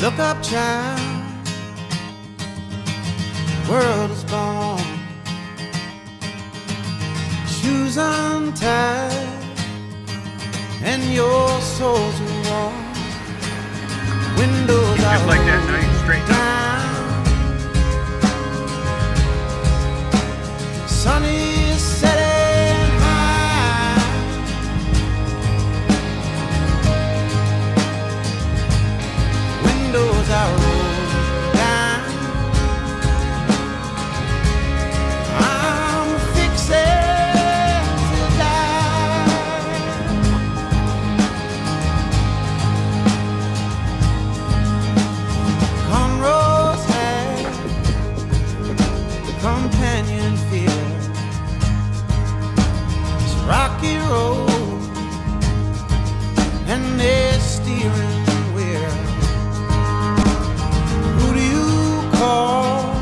Look up, child. World is born. Shoes untied, and your soul's warm. Windows are companion fear. It's a rocky road and they're steering wheel. Who do you call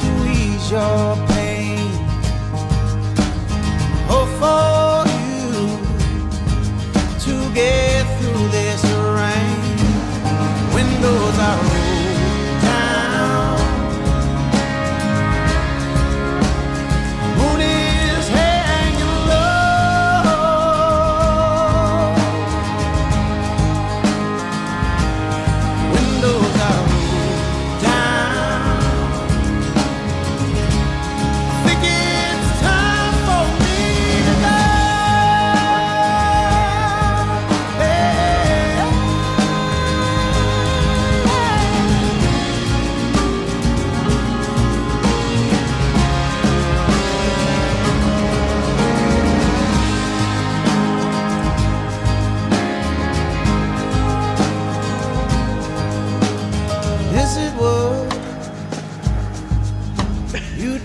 to ease your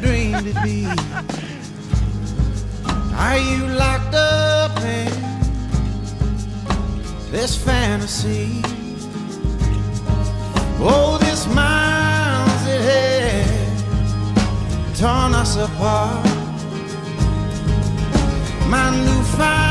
dreamed it be. Are you locked up in this fantasy? Oh, this mind's it has torn us apart. My new fire.